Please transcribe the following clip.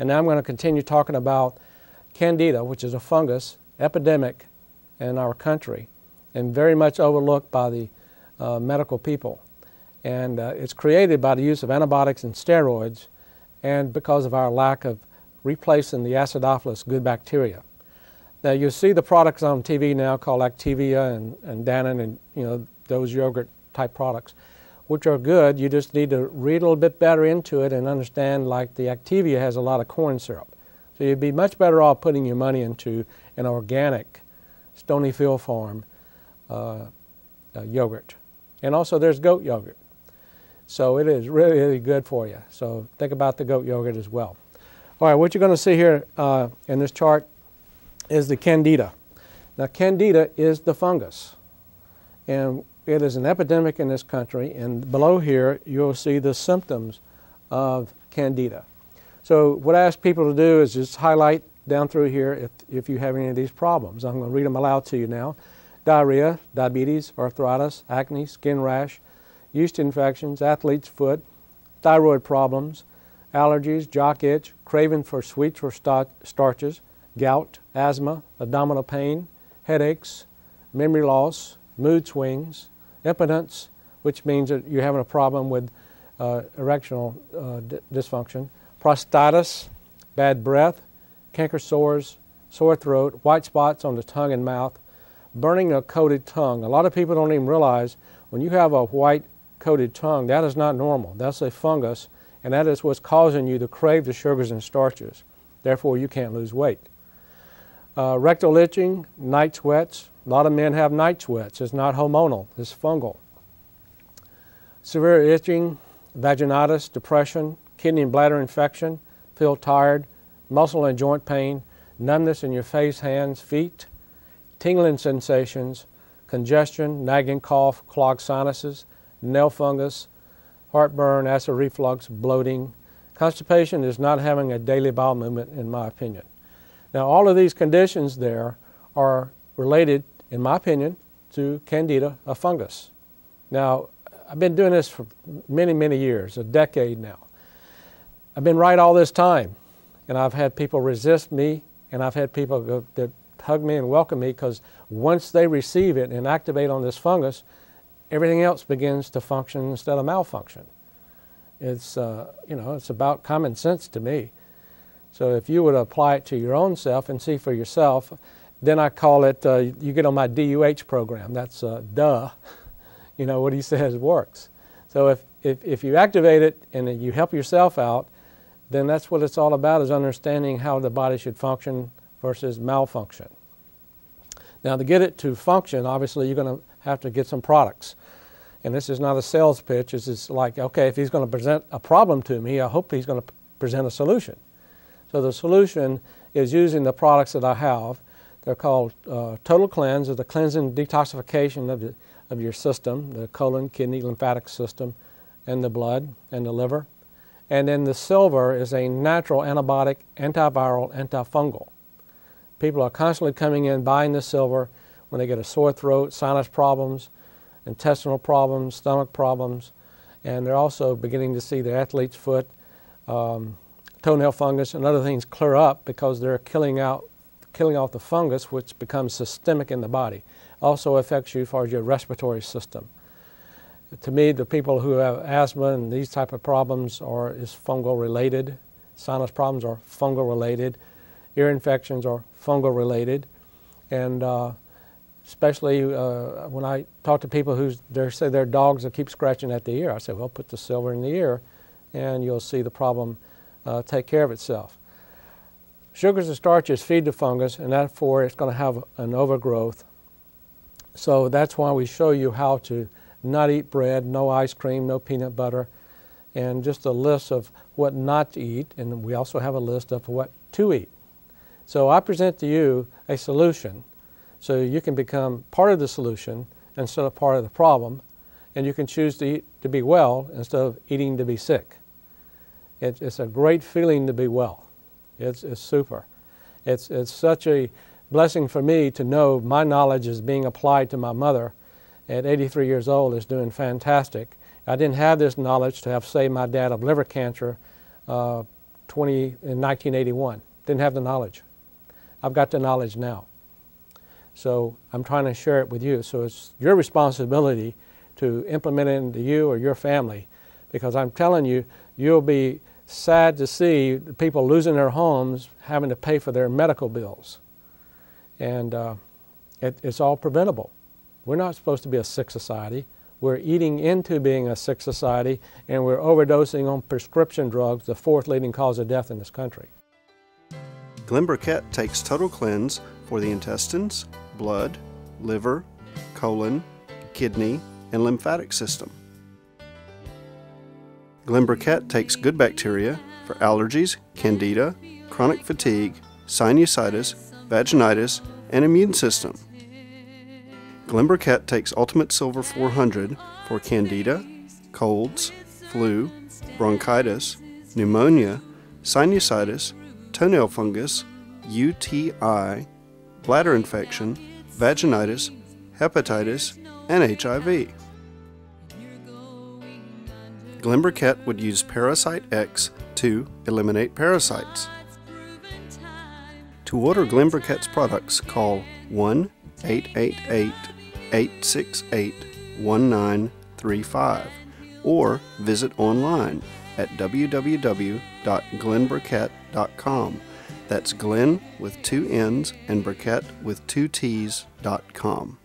And now I'm going to continue talking about candida, which is a fungus epidemic in our country and very much overlooked by the uh, medical people. And uh, it's created by the use of antibiotics and steroids and because of our lack of replacing the acidophilus good bacteria. Now you see the products on TV now called Activia and, and and you know those yogurt type products, which are good. You just need to read a little bit better into it and understand like the Activia has a lot of corn syrup. So you'd be much better off putting your money into an organic Stonyfield Farm uh, uh, yogurt. And also there's goat yogurt. So it is really, really good for you. So think about the goat yogurt as well. All right, what you're going to see here uh, in this chart is the candida. Now, candida is the fungus, and it is an epidemic in this country. And below here, you'll see the symptoms of candida. So, what I ask people to do is just highlight down through here if, if you have any of these problems. I'm going to read them aloud to you now diarrhea, diabetes, arthritis, acne, skin rash, yeast infections, athlete's foot, thyroid problems, allergies, jock itch, craving for sweets or starches, gout, asthma, abdominal pain, headaches, memory loss, mood swings, impotence, which means that you're having a problem with uh, erectional uh, dysfunction, prostatitis, bad breath, canker sores, sore throat, white spots on the tongue and mouth, burning a coated tongue. A lot of people don't even realize when you have a white coated tongue, that is not normal. That's a fungus, and that is what's causing you to crave the sugars and starches. Therefore, you can't lose weight. Uh, rectal itching, night sweats. A lot of men have night sweats. It's not hormonal, it's fungal. Severe itching, vaginitis, depression, kidney and bladder infection, feel tired, muscle and joint pain, numbness in your face, hands, feet, tingling sensations, congestion, nagging cough, clogged sinuses, nail fungus, heartburn, acid reflux, bloating. Constipation is not having a daily bowel movement, in my opinion. Now, all of these conditions there are related, in my opinion, to Candida, a fungus. Now, I've been doing this for many, many years, a decade now. I've been right all this time, and I've had people resist me, and I've had people go, that hug me and welcome me because once they receive it and activate on this fungus, everything else begins to function instead of malfunction. It's, uh, you know, it's about common sense to me. So if you would apply it to your own self and see for yourself, then I call it, uh, you get on my DUH program. That's uh, duh. you know, what he says works. So if, if, if you activate it and you help yourself out, then that's what it's all about is understanding how the body should function versus malfunction. Now to get it to function, obviously you're going to have to get some products. And this is not a sales pitch. It's like, okay, if he's going to present a problem to me, I hope he's going to present a solution. So the solution is using the products that I have. They're called uh, Total Cleanse, or the cleansing detoxification of, the, of your system, the colon, kidney, lymphatic system, and the blood and the liver. And then the silver is a natural antibiotic, antiviral, antifungal. People are constantly coming in buying the silver when they get a sore throat, sinus problems, intestinal problems, stomach problems, and they're also beginning to see their athlete's foot, um, toenail fungus, and other things clear up because they're killing out, killing off the fungus, which becomes systemic in the body. Also affects you as far as your respiratory system. To me, the people who have asthma and these type of problems are is fungal related. Sinus problems are fungal related ear infections are fungal related. And uh, especially uh, when I talk to people who say their dogs that keep scratching at the ear, I say, well, put the silver in the ear and you'll see the problem uh, take care of itself. Sugars and starches feed the fungus and therefore it's going to have an overgrowth. So that's why we show you how to not eat bread, no ice cream, no peanut butter, and just a list of what not to eat. And we also have a list of what to eat. So I present to you a solution so you can become part of the solution instead of part of the problem, and you can choose to eat to be well instead of eating to be sick. It, it's a great feeling to be well. It's, it's super. It's, it's such a blessing for me to know my knowledge is being applied to my mother at 83 years old is doing fantastic. I didn't have this knowledge to have saved my dad of liver cancer uh, 20 in 1981. Didn't have the knowledge. I've got the knowledge now. So I'm trying to share it with you. So it's your responsibility to implement it into you or your family because I'm telling you, you'll be sad to see people losing their homes having to pay for their medical bills. And uh, it, it's all preventable. We're not supposed to be a sick society. We're eating into being a sick society and we're overdosing on prescription drugs, the fourth leading cause of death in this country. Glenn takes Total Cleanse for the intestines, blood, liver, colon, kidney, and lymphatic system. Glenn takes good bacteria for allergies, candida, chronic fatigue, sinusitis, vaginitis, and immune system. Glenn takes Ultimate Silver 400 for candida, colds, flu, bronchitis, pneumonia, sinusitis, toenail fungus, UTI, bladder infection, vaginitis, hepatitis, and HIV. Glenn would use Parasite X to eliminate parasites. To order Glenn products, call 1 888 868 1935 or visit online at www.glennburkett.com. That's Glenn with two N's and Burkett with two T's dot com.